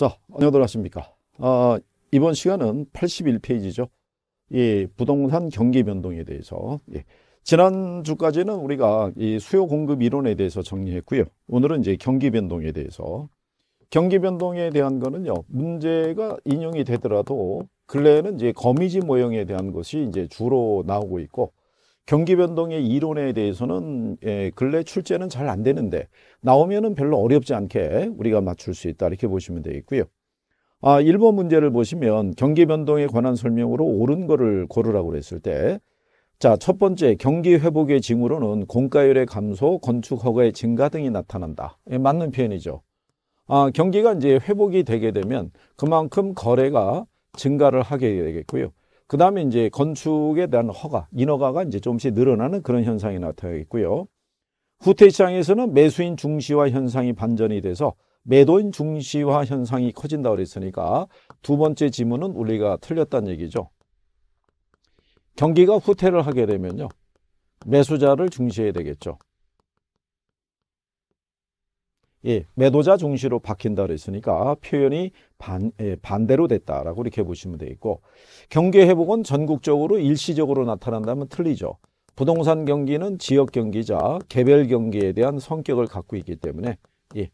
자, 안녕들 하십니까? 아, 이번 시간은 81페이지죠. 이 부동산 경기 변동에 대해서. 예. 지난주까지는 우리가 이 수요 공급 이론에 대해서 정리했고요. 오늘은 이제 경기 변동에 대해서. 경기 변동에 대한 거는요, 문제가 인용이 되더라도 근래에는 이제 거미지 모형에 대한 것이 이제 주로 나오고 있고, 경기 변동의 이론에 대해서는 예, 근래 출제는 잘 안 되는데 나오면은 별로 어렵지 않게 우리가 맞출 수 있다 이렇게 보시면 되겠고요. 아, 1번 문제를 보시면 경기 변동에 관한 설명으로 옳은 거를 고르라고 그랬을 때 자, 첫 번째 경기 회복의 징후로는 공가율의 감소, 건축 허가의 증가 등이 나타난다. 예, 맞는 표현이죠. 아, 경기가 이제 회복이 되게 되면 그만큼 거래가 증가를 하게 되겠고요. 그 다음에 이제 건축에 대한 허가, 인허가가 이제 조금씩 늘어나는 그런 현상이 나타나겠고요. 후퇴 시장에서는 매수인 중시화 현상이 반전이 돼서 매도인 중시화 현상이 커진다고 그랬으니까 두 번째 지문은 우리가 틀렸다는 얘기죠. 경기가 후퇴를 하게 되면요. 매수자를 중시해야 되겠죠. 예, 매도자 중시로 바뀐다 그랬으니까 표현이 반, 예, 반대로 됐다라고 이렇게 보시면 되겠고 경기 회복은 전국적으로 일시적으로 나타난다면 틀리죠. 부동산 경기는 지역 경기자 개별 경기에 대한 성격을 갖고 있기 때문에 예.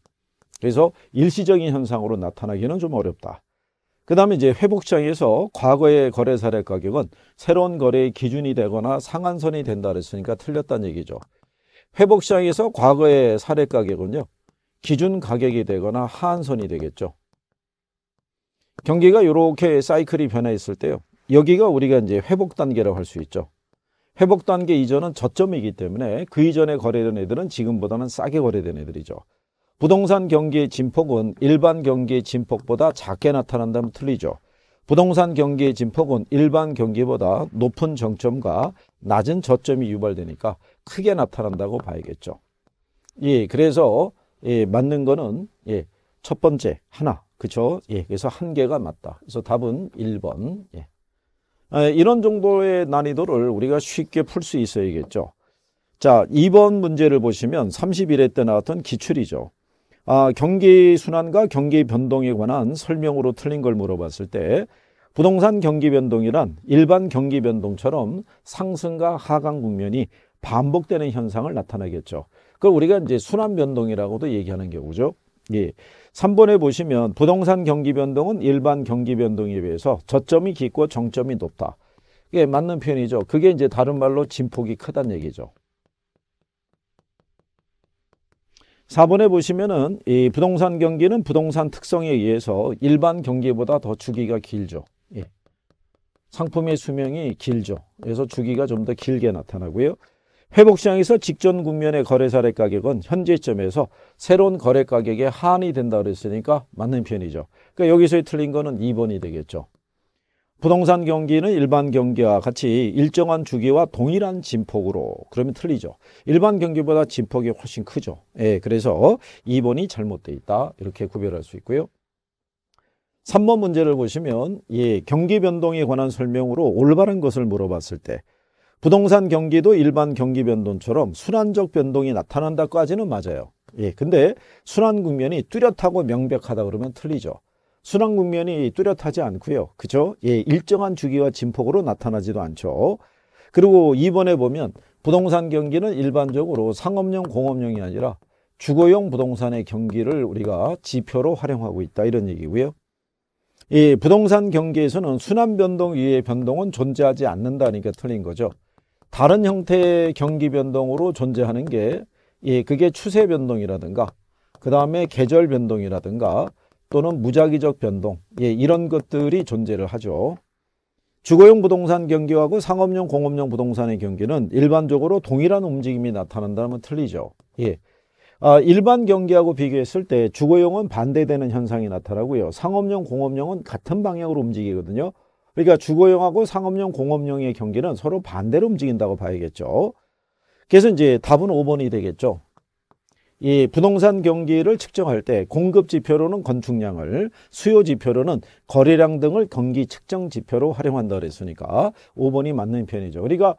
그래서 일시적인 현상으로 나타나기는 좀 어렵다. 그 다음에 이제 회복시장에서 과거의 거래 사례 가격은 새로운 거래의 기준이 되거나 상한선이 된다 그랬으니까 틀렸다는 얘기죠. 회복시장에서 과거의 사례 가격은요. 기준 가격이 되거나 하한선이 되겠죠. 경기가 이렇게 사이클이 변화했을 때요. 여기가 우리가 이제 회복 단계라고 할 수 있죠. 회복 단계 이전은 저점이기 때문에 그 이전에 거래된 애들은 지금보다는 싸게 거래된 애들이죠. 부동산 경기의 진폭은 일반 경기의 진폭보다 작게 나타난다면 틀리죠. 부동산 경기의 진폭은 일반 경기보다 높은 정점과 낮은 저점이 유발되니까 크게 나타난다고 봐야겠죠. 예, 그래서 예, 맞는 거는 예, 첫 번째 하나 그쵸? 예, 그래서 한 개가 맞다. 그래서 답은 1번. 예. 아, 이런 정도의 난이도를 우리가 쉽게 풀 수 있어야겠죠. 자, 2번 문제를 보시면 31회 때 나왔던 기출이죠. 아, 경기 순환과 경기 변동에 관한 설명으로 틀린 걸 물어봤을 때 부동산 경기 변동이란 일반 경기 변동처럼 상승과 하강 국면이 반복되는 현상을 나타내겠죠. 그걸 우리가 이제 순환 변동이라고도 얘기하는 경우죠. 예. 3번에 보시면 부동산 경기 변동은 일반 경기 변동에 비해서 저점이 깊고 정점이 높다. 이게 맞는 표현이죠. 그게 이제 다른 말로 진폭이 크다는 얘기죠. 4번에 보시면은 이 부동산 경기는 부동산 특성에 의해서 일반 경기보다 더 주기가 길죠. 예. 상품의 수명이 길죠. 그래서 주기가 좀 더 길게 나타나고요. 회복시장에서 직전 국면의 거래 사례 가격은 현재 점에서 새로운 거래 가격에 한이 된다 그랬으니까 맞는 편이죠. 그러니까 여기서 틀린 거는 2번이 되겠죠. 부동산 경기는 일반 경기와 같이 일정한 주기와 동일한 진폭으로 그러면 틀리죠. 일반 경기보다 진폭이 훨씬 크죠. 예, 그래서 2번이 잘못되어 있다. 이렇게 구별할 수 있고요. 3번 문제를 보시면 예, 경기 변동에 관한 설명으로 올바른 것을 물어봤을 때 부동산 경기도 일반 경기 변동처럼 순환적 변동이 나타난다까지는 맞아요. 예, 근데 순환 국면이 뚜렷하고 명백하다 그러면 틀리죠. 순환 국면이 뚜렷하지 않고요. 그죠? 예, 일정한 주기와 진폭으로 나타나지도 않죠. 그리고 2번에 보면 부동산 경기는 일반적으로 상업용, 공업용이 아니라 주거용 부동산의 경기를 우리가 지표로 활용하고 있다 이런 얘기고요. 이 부동산 경기에서는 순환 변동 위의 변동은 존재하지 않는다니까 틀린 거죠. 다른 형태의 경기 변동으로 존재하는 게 예, 그게 추세 변동이라든가 그 다음에 계절 변동이라든가 또는 무작위적 변동 예, 이런 것들이 존재를 하죠. 주거용 부동산 경기하고 상업용 공업용 부동산의 경기는 일반적으로 동일한 움직임이 나타난다면 틀리죠. 예. 아, 일반 경기하고 비교했을 때 주거용은 반대되는 현상이 나타나고요. 상업용 공업용은 같은 방향으로 움직이거든요. 그러니까 주거용하고 상업용, 공업용의 경기는 서로 반대로 움직인다고 봐야겠죠. 그래서 이제 답은 5번이 되겠죠. 이 부동산 경기를 측정할 때 공급 지표로는 건축량을, 수요 지표로는 거래량 등을 경기 측정 지표로 활용한다 그랬으니까 5번이 맞는 편이죠. 우리가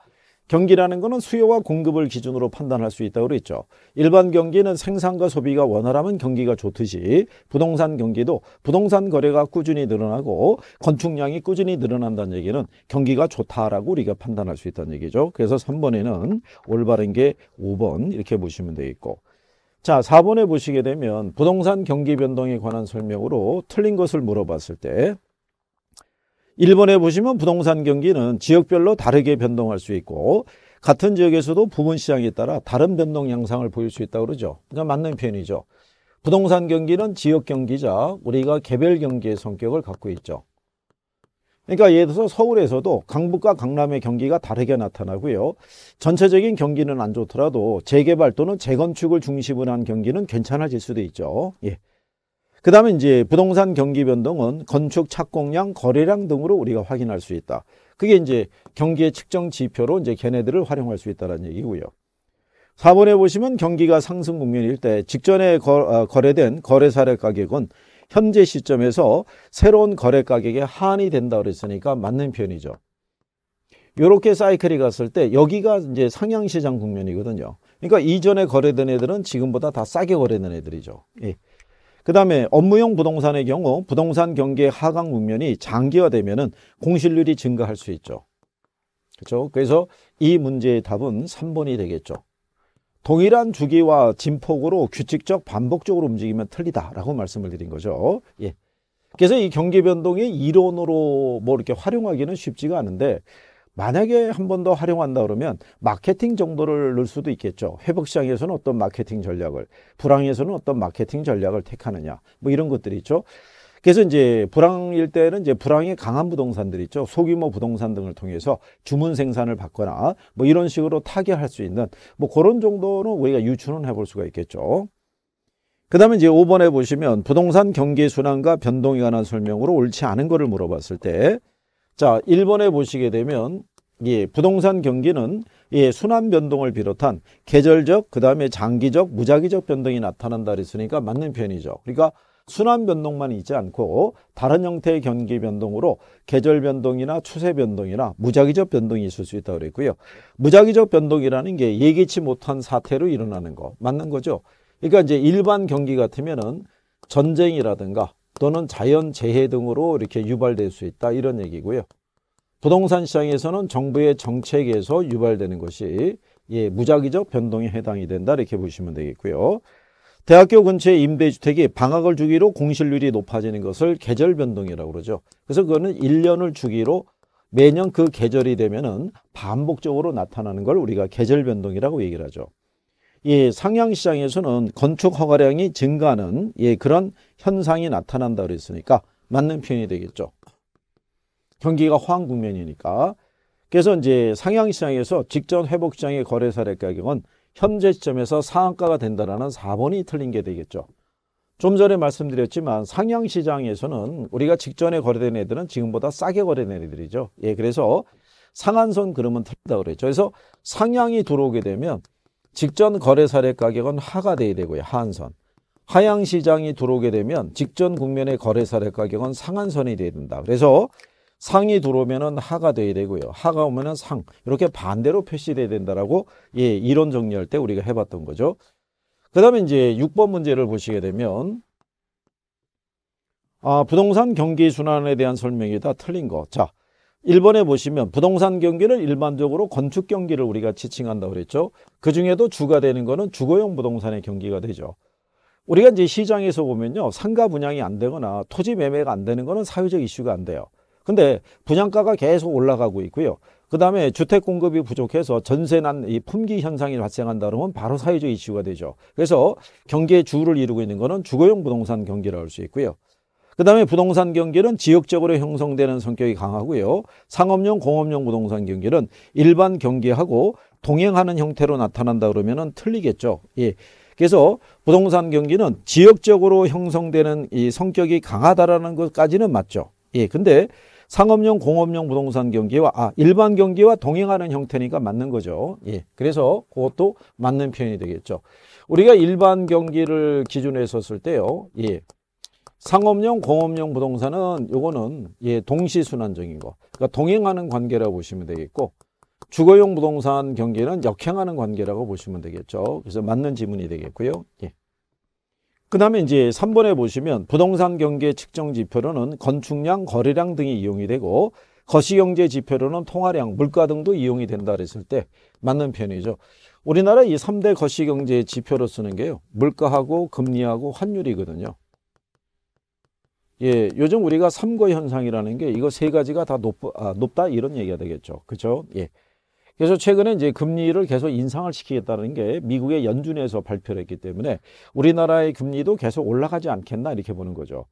경기라는 것은 수요와 공급을 기준으로 판단할 수 있다고 그랬죠. 일반 경기는 생산과 소비가 원활하면 경기가 좋듯이 부동산 경기도 부동산 거래가 꾸준히 늘어나고 건축량이 꾸준히 늘어난다는 얘기는 경기가 좋다라고 우리가 판단할 수 있다는 얘기죠. 그래서 3번에는 올바른 게 5번 이렇게 보시면 되겠고 자 4번에 보시게 되면 부동산 경기 변동에 관한 설명으로 틀린 것을 물어봤을 때 1번에 보시면 부동산 경기는 지역별로 다르게 변동할 수 있고 같은 지역에서도 부분 시장에 따라 다른 변동 양상을 보일 수 있다고 그러죠. 그러니까 맞는 표현이죠. 부동산 경기는 지역 경기자 우리가 개별 경기의 성격을 갖고 있죠. 그러니까 예를 들어서 서울에서도 강북과 강남의 경기가 다르게 나타나고요. 전체적인 경기는 안 좋더라도 재개발 또는 재건축을 중심으로 한 경기는 괜찮아질 수도 있죠. 예. 그 다음에 이제 부동산 경기 변동은 건축 착공량, 거래량 등으로 우리가 확인할 수 있다. 그게 이제 경기의 측정 지표로 이제 걔네들을 활용할 수 있다는 얘기고요. 4번에 보시면 경기가 상승 국면일 때 직전에 거, 어, 래된 거래 사례 가격은 현재 시점에서 새로운 거래 가격에 한이 된다 그랬으니까 맞는 표현이죠. 이렇게 사이클이 갔을 때 여기가 이제 상향시장 국면이거든요. 그러니까 이전에 거래된 애들은 지금보다 다 싸게 거래된 애들이죠. 예. 그 다음에 업무용 부동산의 경우 부동산 경기의 하강 국면이 장기화되면 공실률이 증가할 수 있죠. 그렇죠? 그래서 이 문제의 답은 3번이 되겠죠. 동일한 주기와 진폭으로 규칙적 반복적으로 움직이면 틀리다라고 말씀을 드린 거죠. 예. 그래서 이 경기 변동이 이론으로 뭐 이렇게 활용하기는 쉽지가 않은데 만약에 한 번 더 활용한다 그러면 마케팅 정도를 넣을 수도 있겠죠. 회복 시장에서는 어떤 마케팅 전략을, 불황에서는 어떤 마케팅 전략을 택하느냐, 뭐 이런 것들이 있죠. 그래서 이제 불황일 때는 이제 불황이 강한 부동산들 있죠. 소규모 부동산 등을 통해서 주문 생산을 받거나 뭐 이런 식으로 타개할 수 있는 뭐 그런 정도는 우리가 유추는 해볼 수가 있겠죠. 그 다음에 이제 5번에 보시면 부동산 경기 순환과 변동에 관한 설명으로 옳지 않은 거를 물어봤을 때 자, 1번에 보시게 되면 예, 부동산 경기는 예, 순환 변동을 비롯한 계절적, 그 다음에 장기적, 무작위적 변동이 나타난다 그랬으니까 맞는 표현이죠. 그러니까 순환 변동만 있지 않고 다른 형태의 경기 변동으로 계절 변동이나 추세 변동이나 무작위적 변동이 있을 수 있다고 그랬고요. 무작위적 변동이라는 게 예기치 못한 사태로 일어나는 거 맞는 거죠. 그러니까 이제 일반 경기 같으면은 전쟁이라든가 또는 자연 재해 등으로 이렇게 유발될 수 있다 이런 얘기고요. 부동산 시장에서는 정부의 정책에서 유발되는 것이 예, 무작위적 변동에 해당이 된다 이렇게 보시면 되겠고요. 대학교 근처에 임대주택이 방학을 주기로 공실률이 높아지는 것을 계절 변동이라고 그러죠. 그래서 그거는 1년을 주기로 매년 그 계절이 되면은 반복적으로 나타나는 걸 우리가 계절 변동이라고 얘기를 하죠. 이 상향 시장에서는 건축 허가량이 증가하는 예, 그런 현상이 나타난다 그랬으니까 맞는 표현이 되겠죠. 경기가 호황 국면이니까. 그래서 이제 상향 시장에서 직전 회복 시장의 거래 사례 가격은 현재 시점에서 상한가가 된다라는 4번이 틀린 게 되겠죠. 좀 전에 말씀드렸지만 상향 시장에서는 우리가 직전에 거래된 애들은 지금보다 싸게 거래된 애들이죠. 예, 그래서 상한선 그러면 틀리다 그랬죠. 그래서 상향이 들어오게 되면 직전 거래 사례 가격은 하가 돼야 되고요. 하한선. 하향 시장이 들어오게 되면 직전 국면의 거래 사례 가격은 상한선이 돼야 된다. 그래서 상이 들어오면은 하가 돼야 되고요. 하가 오면은 상. 이렇게 반대로 표시돼야 된다라고 예, 이론 정리할 때 우리가 해 봤던 거죠. 그다음에 이제 6번 문제를 보시게 되면 아, 부동산 경기 순환에 대한 설명이 다 틀린 거. 자, 1번에 보시면 부동산 경기는 일반적으로 건축 경기를 우리가 지칭한다고 그랬죠. 그 중에도 주가 되는 거는 주거용 부동산의 경기가 되죠. 우리가 이제 시장에서 보면요. 상가 분양이 안 되거나 토지 매매가 안 되는 거는 사회적 이슈가 안 돼요. 근데 분양가가 계속 올라가고 있고요. 그 다음에 주택 공급이 부족해서 전세난 이 품귀 현상이 발생한다 그러면 바로 사회적 이슈가 되죠. 그래서 경기의 주를 이루고 있는 거는 주거용 부동산 경기라고 할 수 있고요. 그 다음에 부동산 경기는 지역적으로 형성되는 성격이 강하고요. 상업용, 공업용 부동산 경기는 일반 경기하고 동행하는 형태로 나타난다 그러면 틀리겠죠. 예. 그래서 부동산 경기는 지역적으로 형성되는 이 성격이 강하다라는 것까지는 맞죠. 예. 근데 상업용, 공업용 부동산 경기와 아, 일반 경기와 동행하는 형태니까 맞는 거죠. 예. 그래서 그것도 맞는 표현이 되겠죠. 우리가 일반 경기를 기준으로 했었을 때요. 예. 상업용, 공업용 부동산은 요거는 예, 동시순환적인 거. 그러니까 동행하는 관계라고 보시면 되겠고 주거용 부동산 경기는 역행하는 관계라고 보시면 되겠죠. 그래서 맞는 지문이 되겠고요. 예. 그 다음에 이제 3번에 보시면 부동산 경계 측정 지표로는 건축량, 거래량 등이 이용이 되고 거시경제 지표로는 통화량, 물가 등도 이용이 된다 그랬을 때 맞는 편이죠. 우리나라 이 3대 거시경제 지표로 쓰는 게요. 물가하고 금리하고 환율이거든요. 예, 요즘 우리가 삼거 현상이라는 게 이거 세 가지가 다 높, 아, 높다 이런 얘기가 되겠죠. 그렇죠? 예. 그래서 최근에 이제 금리를 계속 인상을 시키겠다는 게 미국의 연준에서 발표를 했기 때문에 우리나라의 금리도 계속 올라가지 않겠나 이렇게 보는 거죠.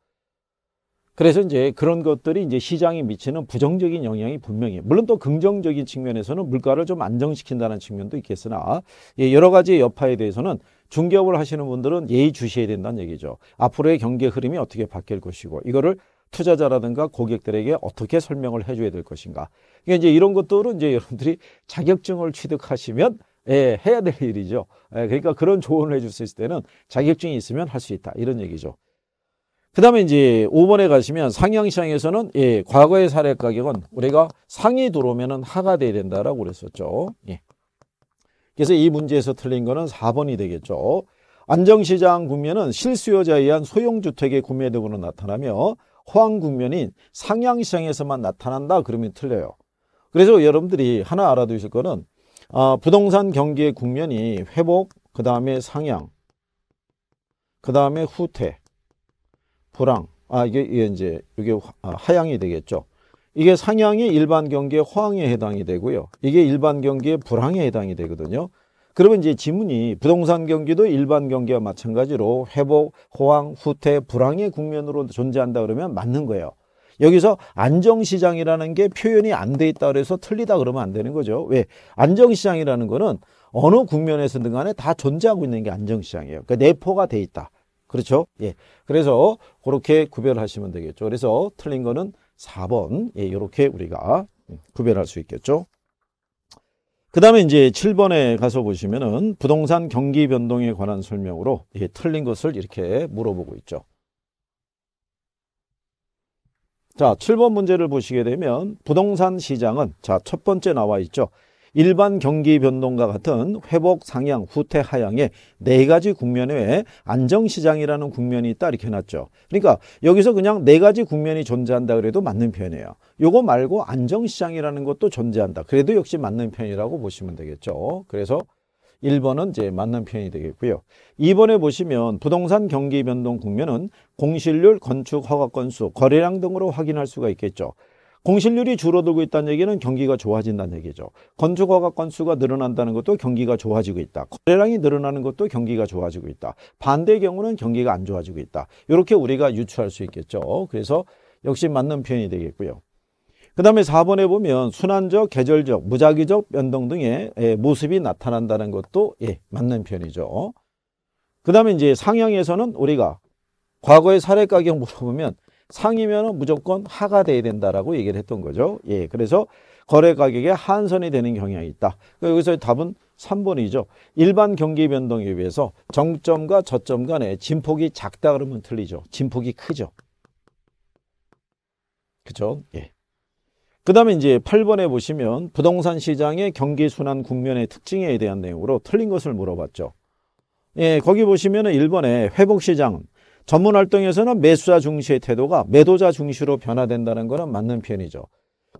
그래서 이제 그런 것들이 이제 시장에 미치는 부정적인 영향이 분명히 물론 또 긍정적인 측면에서는 물가를 좀 안정시킨다는 측면도 있겠으나 예, 여러 가지 여파에 대해서는 중개업을 하시는 분들은 예의 주셔야 된다는 얘기죠. 앞으로의 경제 흐름이 어떻게 바뀔 것이고 이거를 투자자라든가 고객들에게 어떻게 설명을 해줘야 될 것인가. 그러니까 이제 이런 것들은 이제 여러분들이 자격증을 취득하시면 예, 해야 될 일이죠. 예, 그러니까 그런 조언을 해줄 수 있을 때는 자격증이 있으면 할 수 있다. 이런 얘기죠. 그 다음에 이제 5번에 가시면 상향시장에서는 예, 과거의 사례 가격은 우리가 상이 들어오면 하가 돼야 된다라고 그랬었죠. 예. 그래서 이 문제에서 틀린 거는 4번이 되겠죠. 안정시장 국면은 실수요자에 의한 소형주택의 구매 등으로 나타나며 호황 국면인 상향시장에서만 나타난다 그러면 틀려요. 그래서 여러분들이 하나 알아두실 거는 어, 부동산 경기의 국면이 회복, 그 다음에 상향, 그 다음에 후퇴, 불황. 아 이게, 이게 이제 이게 아, 하향이 되겠죠. 이게 상향이 일반 경기의 호황에 해당이 되고요. 이게 일반 경기의 불황에 해당이 되거든요. 그러면 이제 지문이 부동산 경기도 일반 경기와 마찬가지로 회복, 호황, 후퇴, 불황의 국면으로 존재한다 그러면 맞는 거예요. 여기서 안정시장이라는 게 표현이 안 돼 있다 그래서 틀리다 그러면 안 되는 거죠. 왜? 안정시장이라는 거는 어느 국면에서든 간에 다 존재하고 있는 게 안정시장이에요. 그러니까 내포가 돼 있다. 그렇죠? 예. 그래서 그렇게 구별하시면 되겠죠. 그래서 틀린 거는 4번. 예, 이렇게 우리가 구별할 수 있겠죠. 그 다음에 이제 7번에 가서 보시면은 부동산 경기 변동에 관한 설명으로 예, 틀린 것을 이렇게 물어보고 있죠. 자, 7번 문제를 보시게 되면 부동산 시장은 자, 첫 번째 나와 있죠. 일반 경기 변동과 같은 회복, 상향, 후퇴, 하향의 네 가지 국면 외에 안정시장이라는 국면이 있다 이렇게 해놨죠. 그러니까 여기서 그냥 네 가지 국면이 존재한다 그래도 맞는 편이에요. 요거 말고 안정시장이라는 것도 존재한다. 그래도 역시 맞는 편이라고 보시면 되겠죠. 그래서 1번은 이제 맞는 편이 되겠고요. 2번에 보시면 부동산 경기 변동 국면은 공실률, 건축 허가 건수, 거래량 등으로 확인할 수가 있겠죠. 공실률이 줄어들고 있다는 얘기는 경기가 좋아진다는 얘기죠. 건축허가 건수가 늘어난다는 것도 경기가 좋아지고 있다. 거래량이 늘어나는 것도 경기가 좋아지고 있다. 반대의 경우는 경기가 안 좋아지고 있다. 이렇게 우리가 유추할 수 있겠죠. 그래서 역시 맞는 표현이 되겠고요. 그 다음에 4번에 보면 순환적, 계절적, 무작위적 변동 등의 예, 모습이 나타난다는 것도 예, 맞는 표현이죠. 그 다음에 이제 상향에서는 우리가 과거의 사례 가격 물어보면 상이면 무조건 하가 돼야 된다라고 얘기를 했던 거죠. 예, 그래서 거래 가격에 한선이 되는 경향이 있다. 여기서 답은 3번이죠. 일반 경기 변동에 비해서 정점과 저점 간의 진폭이 작다 그러면 틀리죠. 진폭이 크죠. 그죠? 예. 그 다음에 이제 8번에 보시면 부동산 시장의 경기 순환 국면의 특징에 대한 내용으로 틀린 것을 물어봤죠. 예, 거기 보시면은 1번에 회복 시장 전문 활동에서는 매수자 중시의 태도가 매도자 중시로 변화된다는 것은 맞는 편이죠.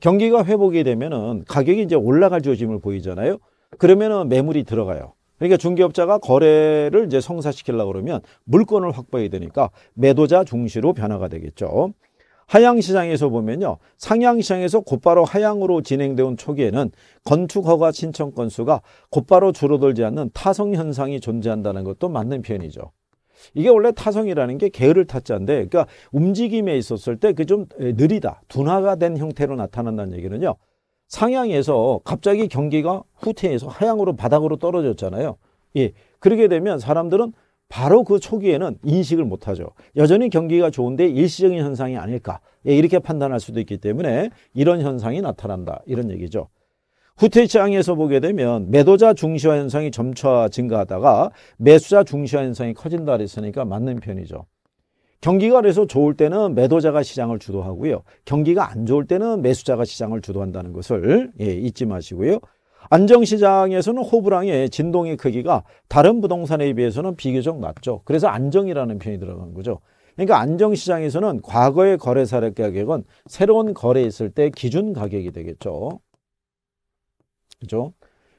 경기가 회복이 되면은 가격이 이제 올라갈 조짐을 보이잖아요. 그러면은 매물이 들어가요. 그러니까 중개업자가 거래를 이제 성사시키려고 그러면 물건을 확보해야 되니까 매도자 중시로 변화가 되겠죠. 하향시장에서 보면요. 상향시장에서 곧바로 하향으로 진행되온 초기에는 건축허가 신청 건수가 곧바로 줄어들지 않는 타성 현상이 존재한다는 것도 맞는 표현이죠. 이게 원래 타성이라는 게 게으를 타자인데 그러니까 움직임에 있었을 때 그 좀 느리다 둔화가 된 형태로 나타난다는 얘기는요. 상향에서 갑자기 경기가 후퇴해서 하향으로 바닥으로 떨어졌잖아요. 예 그렇게 되면 사람들은 바로 그 초기에는 인식을 못하죠. 여전히 경기가 좋은데 일시적인 현상이 아닐까. 예, 이렇게 판단할 수도 있기 때문에 이런 현상이 나타난다. 이런 얘기죠 후퇴장에서 보게 되면 매도자 중시화 현상이 점차 증가하다가 매수자 중시화 현상이 커진다 그랬으니까 맞는 편이죠. 경기가 그래서 좋을 때는 매도자가 시장을 주도하고요. 경기가 안 좋을 때는 매수자가 시장을 주도한다는 것을 예, 잊지 마시고요. 안정시장에서는 호불항의 진동의 크기가 다른 부동산에 비해서는 비교적 낮죠. 그래서 안정이라는 표현이 들어간 거죠. 그러니까 안정시장에서는 과거의 거래사례 가격은 새로운 거래했을 때 기준 가격이 되겠죠. 그죠?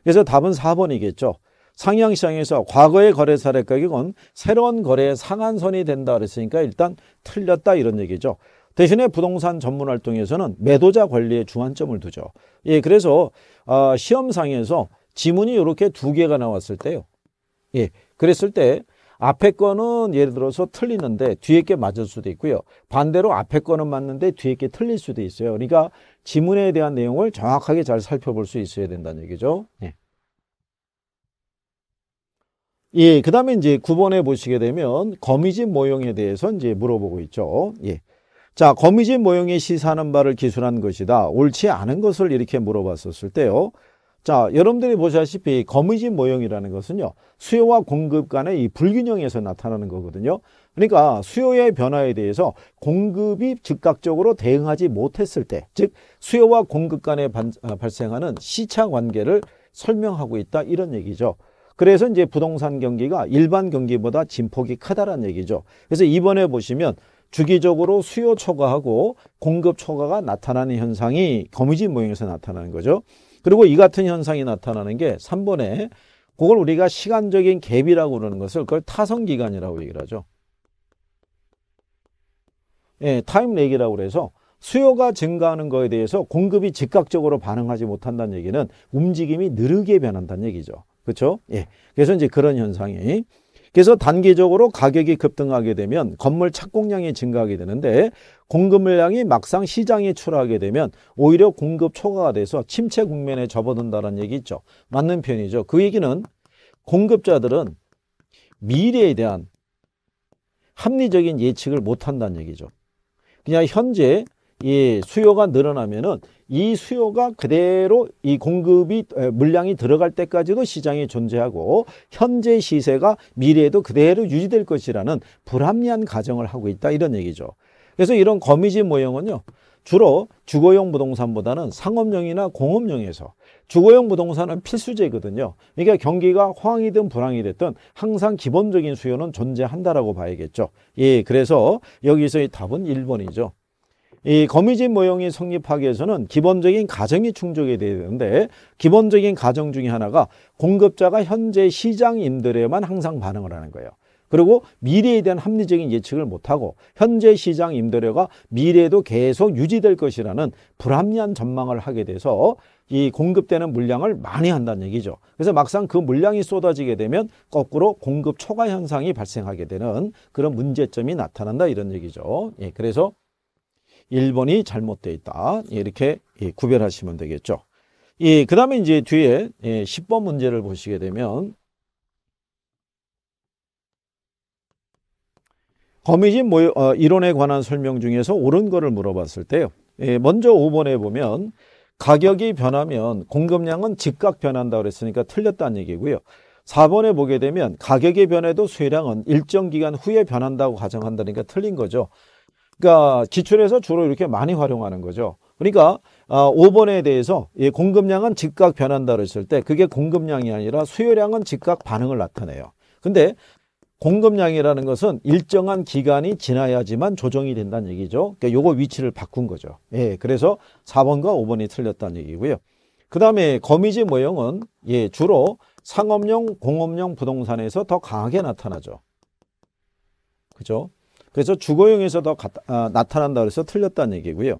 그래서 답은 4번이겠죠. 상향시장에서 과거의 거래 사례 가격은 새로운 거래의 상한선이 된다 그랬으니까 일단 틀렸다 이런 얘기죠. 대신에 부동산 전문 활동에서는 매도자 관리에 중한점을 두죠. 예, 그래서 어, 시험상에서 지문이 이렇게 두 개가 나왔을 때요. 예, 그랬을 때 앞에 거는 예를 들어서 틀리는데 뒤에 게 맞을 수도 있고요. 반대로 앞에 거는 맞는데 뒤에 게 틀릴 수도 있어요. 그러니까 지문에 대한 내용을 정확하게 잘 살펴볼 수 있어야 된다는 얘기죠. 예. 예, 그 다음에 이제 9번에 보시게 되면 거미집 모형에 대해서 이제 물어보고 있죠. 예. 자, 거미집 모형이 시사하는 바를 기술한 것이다. 옳지 않은 것을 이렇게 물어봤었을 때요. 자, 여러분들이 보시다시피 거미집 모형이라는 것은요. 수요와 공급 간의 이 불균형에서 나타나는 거거든요. 그러니까 수요의 변화에 대해서 공급이 즉각적으로 대응하지 못했을 때, 즉 수요와 공급 간에 반, 아, 발생하는 시차 관계를 설명하고 있다 이런 얘기죠. 그래서 이제 부동산 경기가 일반 경기보다 진폭이 크다는 얘기죠. 그래서 이번에 보시면 주기적으로 수요 초과하고 공급 초과가 나타나는 현상이 거미집 모형에서 나타나는 거죠. 그리고 이 같은 현상이 나타나는 게 3번에 그걸 우리가 시간적인 갭이라고 그러는 것을 그걸 타성기간이라고 얘기를 하죠. 예, time lag이라고 그래서 수요가 증가하는 거에 대해서 공급이 즉각적으로 반응하지 못한다는 얘기는 움직임이 느리게 변한다는 얘기죠. 그렇죠? 예. 그래서 이제 그런 현상이 그래서 단기적으로 가격이 급등하게 되면 건물 착공량이 증가하게 되는데 공급 물량이 막상 시장에 출하하게 되면 오히려 공급 초과가 돼서 침체 국면에 접어든다는 얘기 있죠. 맞는 표현이죠. 그 얘기는 공급자들은 미래에 대한 합리적인 예측을 못한다는 얘기죠. 그냥 현재 이 수요가 늘어나면은 이 수요가 그대로 이 공급이 물량이 들어갈 때까지도 시장에 존재하고 현재 시세가 미래에도 그대로 유지될 것이라는 불합리한 가정을 하고 있다 이런 얘기죠. 그래서 이런 거미집 모형은요. 주로 주거용 부동산보다는 상업용이나 공업용에서 주거용 부동산은 필수제거든요. 그러니까 경기가 호황이든 불황이 됐든 항상 기본적인 수요는 존재한다라고 봐야겠죠. 예, 그래서 여기서의 답은 1번이죠. 이 거미집 모형이 성립하기 위해서는 기본적인 가정이 충족이 돼야 되는데 기본적인 가정 중에 하나가 공급자가 현재 시장 임대료에만 항상 반응을 하는 거예요. 그리고 미래에 대한 합리적인 예측을 못하고 현재 시장 임대료가 미래에도 계속 유지될 것이라는 불합리한 전망을 하게 돼서 이 공급되는 물량을 많이 한다는 얘기죠. 그래서 막상 그 물량이 쏟아지게 되면 거꾸로 공급 초과 현상이 발생하게 되는 그런 문제점이 나타난다 이런 얘기죠. 예, 그래서 1번이 잘못되어 있다. 이렇게 구별하시면 되겠죠. 예, 그 다음에 이제 뒤에 10번 문제를 보시게 되면 거미집 모여, 어, 이론에 관한 설명 중에서 옳은 거를 물어봤을 때요. 예, 먼저 5번에 보면 가격이 변하면 공급량은 즉각 변한다 그랬으니까 틀렸다는 얘기고요. 4번에 보게 되면 가격의 변해도 수요량은 일정 기간 후에 변한다고 가정한다니까 틀린 거죠. 그러니까 기출에서 주로 이렇게 많이 활용하는 거죠. 그러니까 5번에 아, 대해서 공급량은 즉각 변한다 그랬을 때 그게 공급량이 아니라 수요량은 즉각 반응을 나타내요. 근데 공급량이라는 것은 일정한 기간이 지나야지만 조정이 된다는 얘기죠. 그러니까 요거 위치를 바꾼 거죠. 예, 그래서 4번과 5번이 틀렸다는 얘기고요. 그 다음에 거미지 모형은 예, 주로 상업용, 공업용 부동산에서 더 강하게 나타나죠. 그죠? 그래서 주거용에서 더 가, 아, 나타난다 그래서 틀렸다는 얘기고요.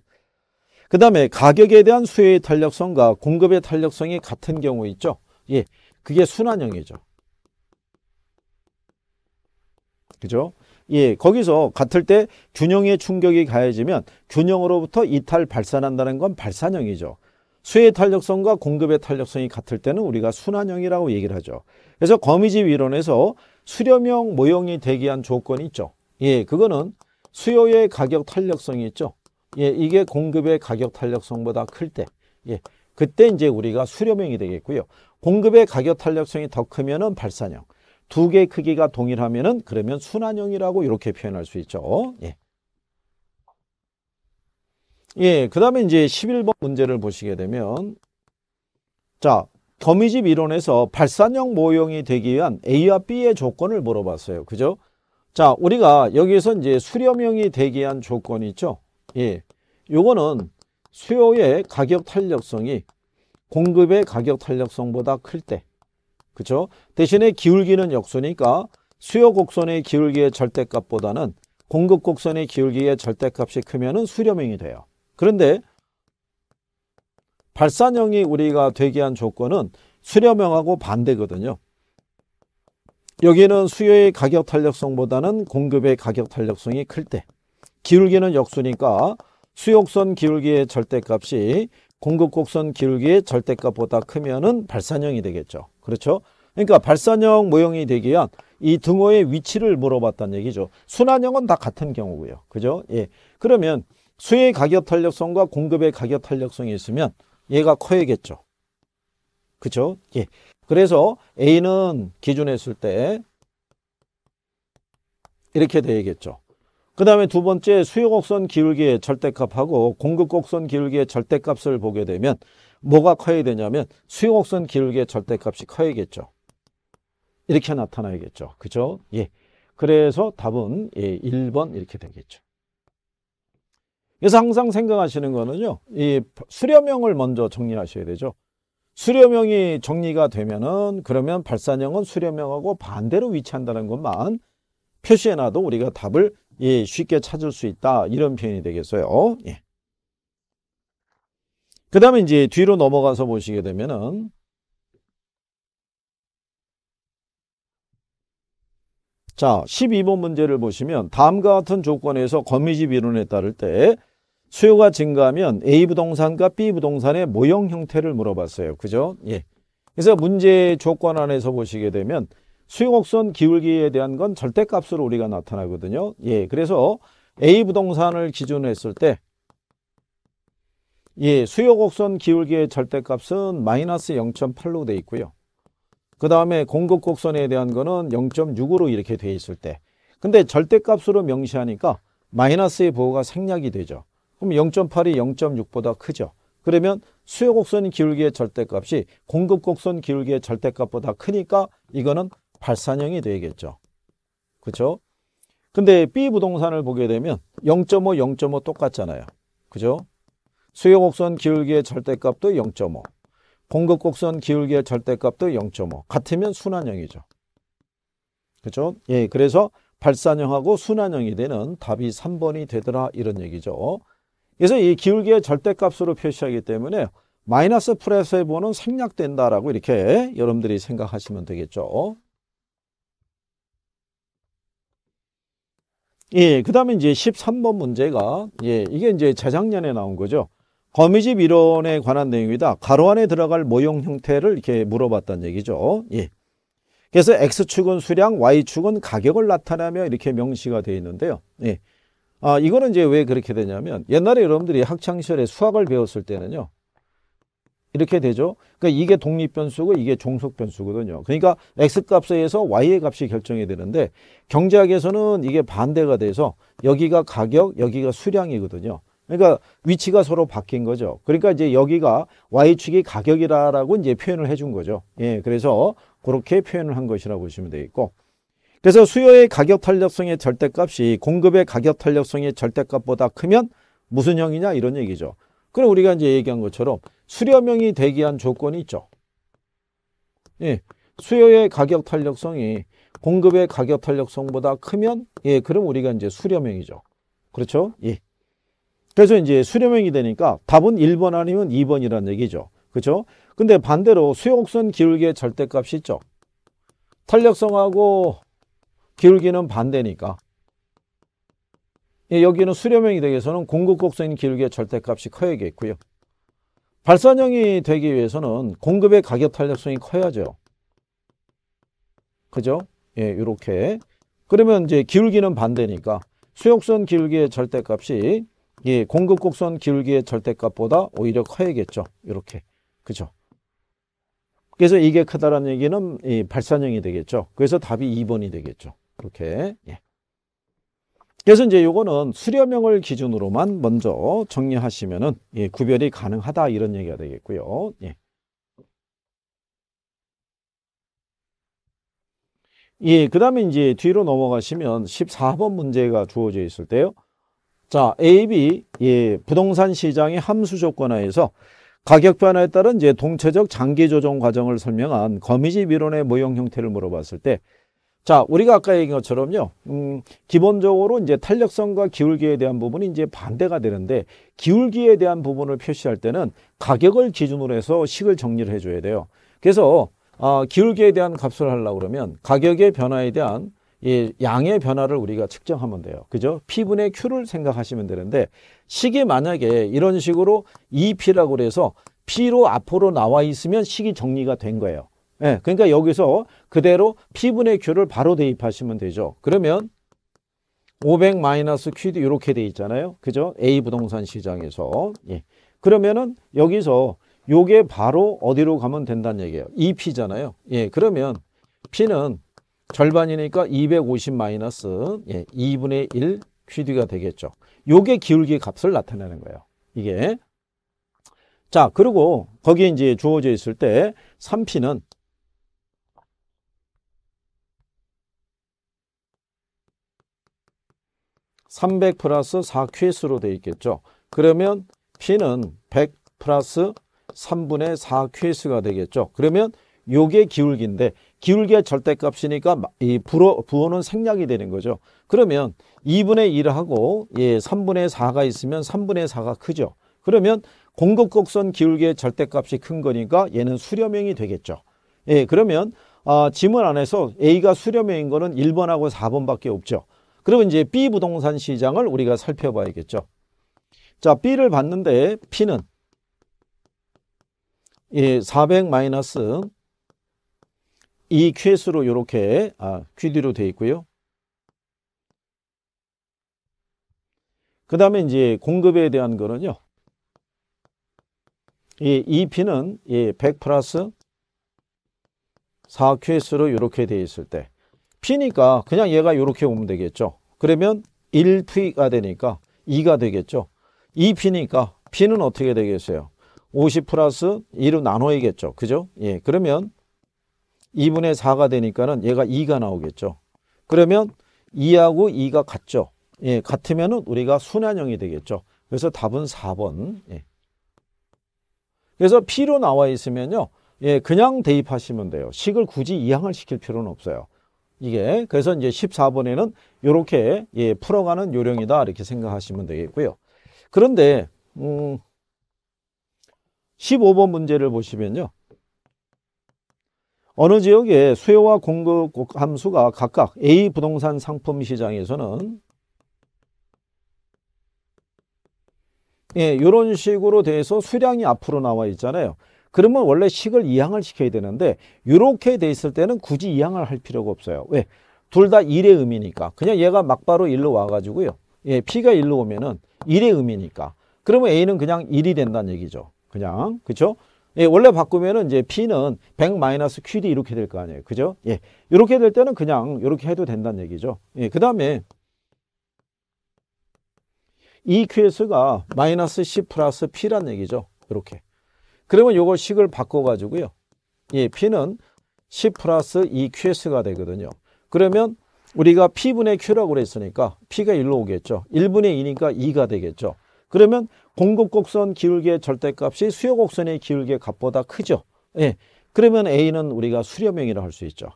그 다음에 가격에 대한 수요의 탄력성과 공급의 탄력성이 같은 경우 있죠. 예, 그게 순환형이죠. 그죠? 예, 거기서 같을 때 균형의 충격이 가해지면 균형으로부터 이탈 발산한다는 건 발산형이죠. 수의 탄력성과 공급의 탄력성이 같을 때는 우리가 순환형이라고 얘기를 하죠. 그래서 거미집 이론에서 수렴형 모형이 대기한 조건이 있죠. 예, 그거는 수요의 가격 탄력성이 있죠. 예, 이게 공급의 가격 탄력성보다 클 때, 예, 그때 이제 우리가 수렴형이 되겠고요. 공급의 가격 탄력성이 더 크면은 발산형. 두 개의 크기가 동일하면은 그러면 순환형이라고 이렇게 표현할 수 있죠. 예. 예, 그 다음에 이제 11번 문제를 보시게 되면, 자, 거미집 이론에서 발산형 모형이 되기 위한 A와 B의 조건을 물어봤어요. 그죠? 자, 우리가 여기서 이제 수렴형이 되기 위한 조건이 있죠. 예. 요거는 수요의 가격 탄력성이 공급의 가격 탄력성보다 클 때. 그죠? 대신에 기울기는 역수니까 수요 곡선의 기울기의 절대값보다는 공급 곡선의 기울기의 절대값이 크면은 수렴형이 돼요. 그런데 발산형이 우리가 되게 한 조건은 수렴형하고 반대거든요. 여기는 수요의 가격 탄력성보다는 공급의 가격 탄력성이 클 때 기울기는 역수니까 수욕선 기울기의 절대값이 공급 곡선 기울기의 절대값보다 크면은 발산형이 되겠죠. 그렇죠? 그러니까 발산형 모형이 되기 위한 이 등호의 위치를 물어봤다는 얘기죠. 순환형은 다 같은 경우고요. 그죠? 예. 그러면 수의 가격 탄력성과 공급의 가격 탄력성이 있으면 얘가 커야겠죠. 그죠? 예. 그래서 A는 기준했을 때 이렇게 되겠죠. 그 다음에 두 번째 수요 곡선 기울기의 절대값하고 공급 곡선 기울기의 절대값을 보게 되면 뭐가 커야 되냐면 수요 곡선 기울기의 절대값이 커야겠죠. 이렇게 나타나야겠죠. 그죠? 예. 그래서 답은 예, 1번 이렇게 되겠죠. 그래서 항상 생각하시는 거는요. 이 수렴형을 먼저 정리하셔야 되죠. 수렴형이 정리가 되면은 그러면 발산형은 수렴형하고 반대로 위치한다는 것만 표시해놔도 우리가 답을 예, 쉽게 찾을 수 있다 이런 표현이 되겠어요. 예. 그 다음에 이제 뒤로 넘어가서 보시게 되면은 자 12번 문제를 보시면 다음과 같은 조건에서 거미집 이론에 따를 때 수요가 증가하면 A 부동산과 B 부동산의 모형 형태를 물어봤어요. 그죠? 예. 그래서 문제 조건 안에서 보시게 되면 수요 곡선 기울기에 대한 건 절대값으로 우리가 나타나거든요. 예. 그래서 A 부동산을 기준으로 했을 때 예, 수요 곡선 기울기의 절대값은 마이너스 0.8로 돼 있고요. 그 다음에 공급 곡선에 대한 거는 0.6으로 이렇게 돼 있을 때 근데 절대값으로 명시하니까 마이너스의 부호가 생략이 되죠. 그럼 0.8이 0.6보다 크죠. 그러면 수요 곡선 기울기의 절대값이 공급 곡선 기울기의 절대값보다 크니까 이거는 발산형이 되겠죠. 그렇죠? 근데 B 부동산을 보게 되면 0.5, 0.5 똑같잖아요. 그죠? 수요 곡선 기울기의 절대값도 0.5. 공급 곡선 기울기의 절대값도 0.5. 같으면 순환형이죠. 그죠? 예, 그래서 발산형하고 순환형이 되는 답이 3번이 되더라 이런 얘기죠. 그래서 이 기울기의 절대값으로 표시하기 때문에 마이너스 플러스의 부호는 생략된다라고 이렇게 여러분들이 생각하시면 되겠죠. 예, 그 다음에 이제 13번 문제가, 예, 이게 이제 재작년에 나온 거죠. 거미집 이론에 관한 내용이다. 가로 안에 들어갈 모형 형태를 이렇게 물어봤다는 얘기죠. 예. 그래서 X축은 수량, Y축은 가격을 나타내며 이렇게 명시가 되어 있는데요. 예. 아, 이거는 이제 왜 그렇게 되냐면 옛날에 여러분들이 학창 시절에 수학을 배웠을 때는요. 이렇게 되죠. 그러니까 이게 독립 변수고 이게 종속 변수거든요. 그러니까 X값에 의해서 Y의 값이 결정이 되는데 경제학에서는 이게 반대가 돼서 여기가 가격, 여기가 수량이거든요. 그러니까 위치가 서로 바뀐 거죠. 그러니까 이제 여기가 Y축이 가격이라고 이제 표현을 해준 거죠. 예, 그래서 그렇게 표현을 한 것이라고 보시면 되겠고. 그래서 수요의 가격 탄력성의 절대값이 공급의 가격 탄력성의 절대값보다 크면 무슨 형이냐 이런 얘기죠. 그럼 우리가 이제 얘기한 것처럼 수렴형이 되기 위한 조건이 있죠. 예, 수요의 가격 탄력성이 공급의 가격 탄력성보다 크면 예, 그럼 우리가 이제 수렴형이죠. 그렇죠? 예. 그래서 이제 수렴형이 되니까 답은 1번 아니면 2번이라는 얘기죠. 그렇죠? 근데 반대로 수용선 기울기의 절대값이 있죠. 탄력성하고 기울기는 반대니까 예, 여기는 수렴형이 되기 위해서는 공급 곡선 기울기의 절대값이 커야겠고요. 발산형이 되기 위해서는 공급의 가격 탄력성이 커야죠. 그죠? 예, 이렇게. 그러면 이제 기울기는 반대니까 수용선 기울기의 절대값이 예, 공급 곡선 기울기의 절대값보다 오히려 커야겠죠. 이렇게. 그죠? 그래서 이게 크다라는 얘기는 이 발산형이 되겠죠. 그래서 답이 2번이 되겠죠. 이렇게 예. 그래서 이제 요거는 수료명을 기준으로만 먼저 정리하시면은 예, 구별이 가능하다 이런 얘기가 되겠고요. 예. 예, 그 다음에 이제 뒤로 넘어가시면 14번 문제가 주어져 있을 때요. 자, AB, 예, 부동산 시장의 함수 조건하에서 가격 변화에 따른 이제 동체적 장기 조정 과정을 설명한 거미집 이론의 모형 형태를 물어봤을 때 자, 우리가 아까 얘기한 것처럼요, 음, 기본적으로 이제 탄력성과 기울기에 대한 부분이 이제 반대가 되는데, 기울기에 대한 부분을 표시할 때는 가격을 기준으로 해서 식을 정리를 해 줘야 돼요. 그래서, 어, 기울기에 대한 값을 하려고 그러면 가격의 변화에 대한 이 양의 변화를 우리가 측정하면 돼요. 그죠? P분의 Q를 생각하시면 되는데 식이 만약에 이런 식으로 2P라고 그래서 P로 앞으로 나와 있으면 식이 정리가 된 거예요. 예, 그러니까 여기서 그대로 P분의 Q를 바로 대입하시면 되죠. 그러면 500 마이너스 QD 이렇게 돼 있잖아요. 그죠? A 부동산 시장에서. 예. 그러면은 여기서 요게 바로 어디로 가면 된다는 얘기예요. 2P잖아요. 예, 그러면 P는 절반이니까 250 마이너스 예, 2분의 1 QD가 되겠죠. 요게 기울기 값을 나타내는 거예요. 이게. 자, 그리고 거기에 이제 주어져 있을 때 3P는 (300) 플러스 4QS로 되어 있겠죠. 그러면 P는 100 플러스 3분의 4QS가 되겠죠. 그러면 요게 기울기인데 기울기의 절대값이니까 이 부호, 부호는 생략이 되는 거죠. 그러면 2분의 1하고 예, 3분의 4가 있으면 3분의 4가 크죠. 그러면 공급곡선 기울기의 절대값이 큰 거니까 얘는 수렴형이 되겠죠. 예, 그러면 어, 지문 안에서 A가 수렴형인 거는 1번하고 4번밖에 없죠. 그러면 이제 B 부동산 시장을 우리가 살펴봐야겠죠. 자, B를 봤는데 P는 예, 400 마이너스 이 QS로 이렇게 아, QD로 되어 있고요. 그 다음에 이제 공급에 대한 거는요. 이 EP는 이100 플러스 4QS로 이렇게 되어 있을 때 P니까 그냥 얘가 이렇게 오면 되겠죠. 그러면 1P가 되니까 2가 되겠죠. 2P니까 P는 어떻게 되겠어요? 50 플러스 2로 나눠야겠죠. 그죠? 예. 그러면 2분의 4가 되니까는 얘가 2가 나오겠죠. 그러면 2하고 2가 같죠. 예, 같으면은 우리가 순환형이 되겠죠. 그래서 답은 4번. 예. 그래서 P로 나와 있으면요. 예, 그냥 대입하시면 돼요. 식을 굳이 이항을 시킬 필요는 없어요. 이게 그래서 이제 14번에는 이렇게 예, 풀어가는 요령이다 이렇게 생각하시면 되겠고요. 그런데 음 15번 문제를 보시면요. 어느 지역의 수요와 공급 함수가 각각 A 부동산 상품 시장에서는 예, 이런 식으로 돼서 수량이 앞으로 나와 있잖아요. 그러면 원래 식을 이항을 시켜야 되는데 이렇게 돼 있을 때는 굳이 이항을 할 필요가 없어요. 왜? 둘 다 1의 의미니까. 그냥 얘가 막바로 1로 와가지고요. 예, P가 1로 오면은 1의 의미니까. 그러면 A는 그냥 1이 된다는 얘기죠. 그냥. 그쵸? 예, 원래 바꾸면은 이제 P는 100 마이너스 QD 이렇게 될 거 아니에요. 그죠? 예. 이렇게 될 때는 그냥 이렇게 해도 된다는 얘기죠. 예. 그 다음에 이 QS가 마이너스 C 플러스 P란 얘기죠. 이렇게. 그러면 요걸 식을 바꿔가지고요. 예, P는 C 플러스 2QS가 되거든요. 그러면 우리가 P분의 Q라고 그랬으니까 P가 1로 오겠죠. 1분의 2니까 2가 되겠죠. 그러면 공급 곡선 기울기의 절대값이 수요 곡선의 기울기의 값보다 크죠. 예. 그러면 A는 우리가 수렴형이라 할 수 있죠.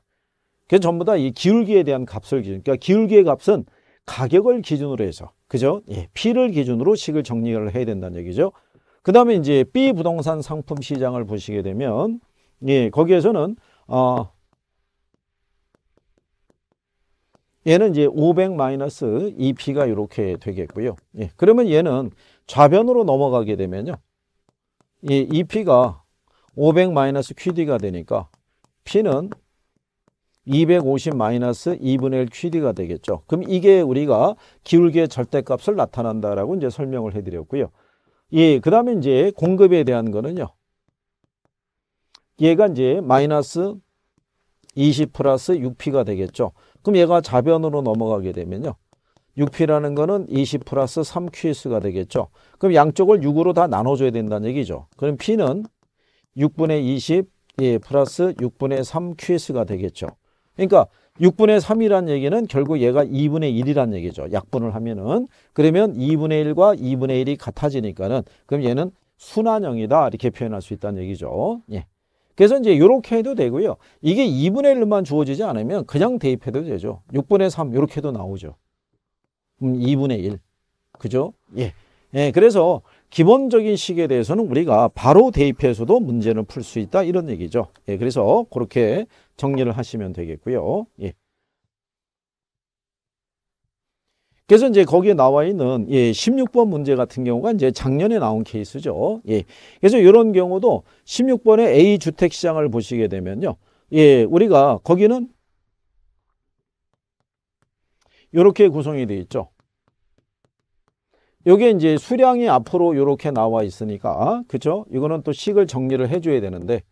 그 전부 다 이 기울기에 대한 값을 기준. 그러니까 기울기의 값은 가격을 기준으로 해서 그죠? 예. P를 기준으로 식을 정리를 해야 된다는 얘기죠. 그 다음에 이제 B 부동산 상품 시장을 보시게 되면 예, 거기에서는 어 얘는 이제 500 마이너스 2P가 이렇게 되겠고요. 예, 그러면 얘는 좌변으로 넘어가게 되면요. 이 2P가 500 마이너스 QD가 되니까 P는 250 마이너스 2분의 1 QD가 되겠죠. 그럼 이게 우리가 기울기의 절대값을 나타난다라고 이제 설명을 해드렸고요. 예, 그 다음에 이제 공급에 대한 거는요. 얘가 이제 마이너스 20 플러스 6P가 되겠죠. 그럼 얘가 좌변으로 넘어가게 되면요. 6P라는 거는 20 플러스 3QS가 되겠죠. 그럼 양쪽을 6으로 다 나눠줘야 된다는 얘기죠. 그럼 P는 6분의 20 예, 플러스 6분의 3QS가 되겠죠. 그러니까 6분의 3이란 얘기는 결국 얘가 2분의 1이란 얘기죠. 약분을 하면은. 그러면 2분의 1과 2분의 1이 같아지니까는 그럼 얘는 순환형이다. 이렇게 표현할 수 있다는 얘기죠. 예. 그래서 이제 이렇게 해도 되고요. 이게 2분의 1만 주어지지 않으면 그냥 대입해도 되죠. 6분의 3 이렇게 해도 나오죠. 음, 2분의 1. 그죠? 예. 예, 그래서 기본적인 식에 대해서는 우리가 바로 대입해서도 문제는 풀 수 있다 이런 얘기죠. 예, 그래서 그렇게 정리를 하시면 되겠고요. 예. 그래서 이제 거기에 나와 있는 예, 16번 문제 같은 경우가 이제 작년에 나온 케이스죠. 예. 그래서 이런 경우도 16번의 A 주택 시장을 보시게 되면요. 예, 우리가 거기는 이렇게 구성이 되어 있죠. 요게 이제 수량이 앞으로 이렇게 나와 있으니까 그죠? 이거는 또 식을 정리를 해줘야 되는데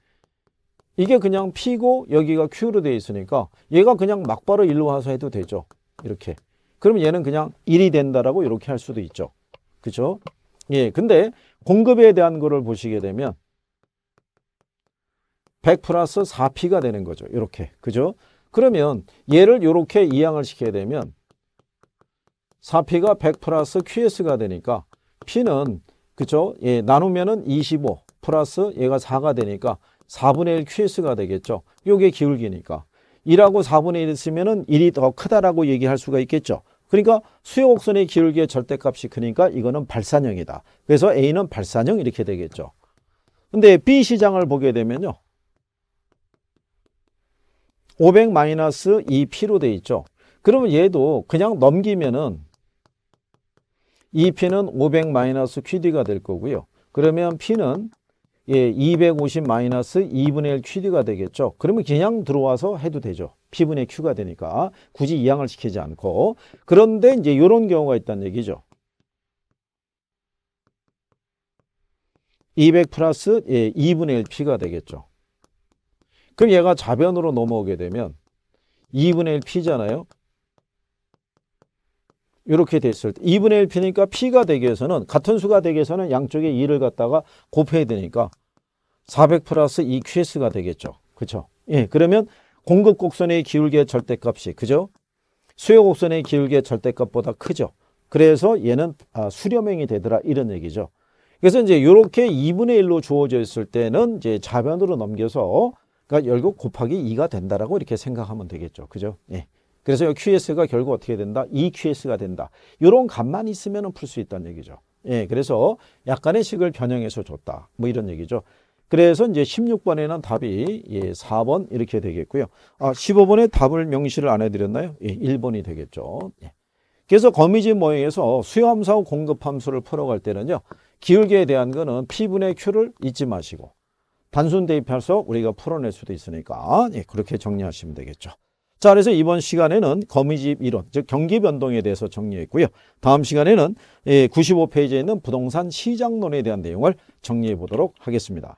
이게 그냥 P고 여기가 Q로 되어 있으니까 얘가 그냥 막바로 일로 와서 해도 되죠. 이렇게. 그러면 얘는 그냥 1이 된다라고 이렇게 할 수도 있죠. 그죠? 예, 근데 공급에 대한 거를 보시게 되면 100 플러스 4P가 되는 거죠. 이렇게. 그죠? 그러면 얘를 이렇게 이항을 시켜야 되면 4P가 100 플러스 QS가 되니까 P는 그죠? 예, 나누면은 25 플러스 얘가 4가 되니까 4분의 1 QS가 되겠죠. 요게 기울기니까. 1하고 4분의 1 있으면은 1이 더 크다라고 얘기할 수가 있겠죠. 그러니까 수요 곡선의 기울기의 절대값이 크니까 이거는 발산형이다. 그래서 A는 발산형 이렇게 되겠죠. 근데 B 시장을 보게 되면요. 500 마이너스 2P로 돼 있죠. 그러면 얘도 그냥 넘기면은 2P는 500 마이너스 QD가 될 거고요. 그러면 P는 예, 250 마이너스 2분의 1 QD가 되겠죠. 그러면 그냥 들어와서 해도 되죠. P분의 Q가 되니까 굳이 이항을 시키지 않고 그런데 이제 이런 경우가 있다는 얘기죠. 200 플러스 예, 2분의 1 P가 되겠죠. 그럼 얘가 좌변으로 넘어오게 되면 2분의 1 P잖아요. 이렇게 됐을 때 2분의 1P니까 P가 되기 위해서는 같은 수가 되기 위해서는 양쪽에 2를 갖다가 곱해야 되니까 400 플러스 2QS가 되겠죠. 그렇죠? 예, 그러면 공급 곡선의 기울기의 절대값이 그죠? 수요 곡선의 기울기의 절대값보다 크죠. 그래서 얘는 아, 수렴형이 되더라 이런 얘기죠. 그래서 이제 이렇게 2분의 1로 주어져 있을 때는 이제 좌변으로 넘겨서 그러니까 결국 곱하기 2가 된다라고 이렇게 생각하면 되겠죠. 그죠? 예. 그래서 QS가 결국 어떻게 된다? EQS가 된다. 이런 값만 있으면 풀 수 있다는 얘기죠. 예, 그래서 약간의 식을 변형해서 줬다. 뭐 이런 얘기죠. 그래서 이제 16번에는 답이 예, 4번 이렇게 되겠고요. 아, 15번에 답을 명시를 안 해드렸나요? 예, 1번이 되겠죠. 예. 그래서 거미집 모형에서 수요함수하고 공급함수를 풀어갈 때는요. 기울기에 대한 거는 P분의 Q를 잊지 마시고 단순 대입해서 우리가 풀어낼 수도 있으니까 예, 그렇게 정리하시면 되겠죠. 자, 그래서 이번 시간에는 거미집 이론, 즉 경기 변동에 대해서 정리했고요. 다음 시간에는 95페이지에 예, 있는 부동산 시장론에 대한 내용을 정리해 보도록 하겠습니다.